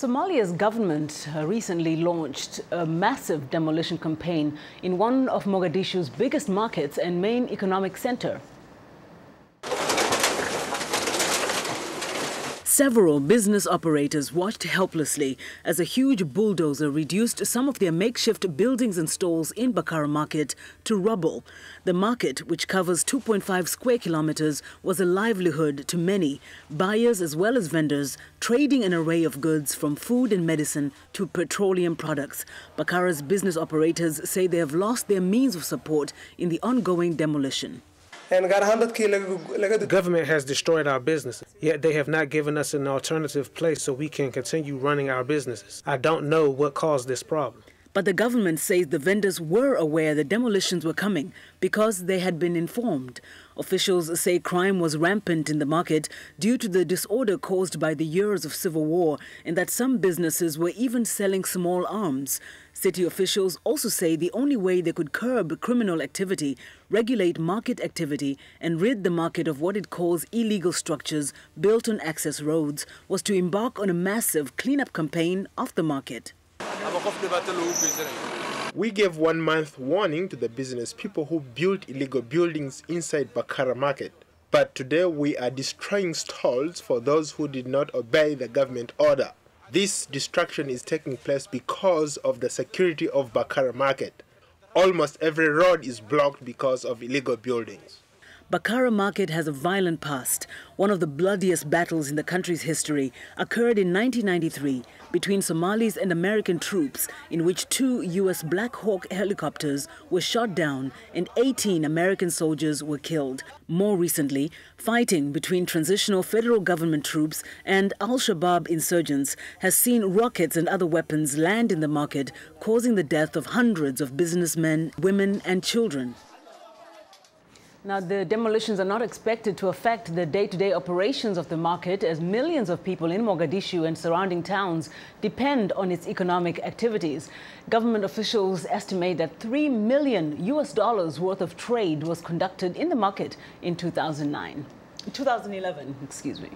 Somalia's government uh, recently launched a massive demolition campaign in one of Mogadishu's biggest markets and main economic center. Several business operators watched helplessly as a huge bulldozer reduced some of their makeshift buildings and stalls in Bakara Market to rubble. The market, which covers 2.5 square kilometers, was a livelihood to many, buyers as well as vendors, trading an array of goods from food and medicine to petroleum products. Bakara's business operators say they have lost their means of support in the ongoing demolition. The government has destroyed our businesses, yet they have not given us an alternative place so we can continue running our businesses. I don't know what caused this problem. But the government says the vendors were aware the demolitions were coming because they had been informed. Officials say crime was rampant in the market due to the disorder caused by the years of civil war and that some businesses were even selling small arms. City officials also say the only way they could curb criminal activity, regulate market activity and rid the market of what it calls illegal structures built on access roads was to embark on a massive cleanup campaign of the market. We gave one month warning to the business people who built illegal buildings inside Bakara Market. But today we are destroying stalls for those who did not obey the government order. This destruction is taking place because of the security of Bakara Market. Almost every road is blocked because of illegal buildings. Bakara Market has a violent past. One of the bloodiest battles in the country's history occurred in 1993 between Somalis and American troops in which two U.S. Black Hawk helicopters were shot down and 18 American soldiers were killed. More recently, fighting between transitional federal government troops and al-Shabaab insurgents has seen rockets and other weapons land in the market, causing the death of hundreds of businessmen, women and children. Now, the demolitions are not expected to affect the day-to-day -day operations of the market as millions of people in Mogadishu and surrounding towns depend on its economic activities. Government officials estimate that 3 million US dollars worth of trade was conducted in the market in 2009. 2011, excuse me.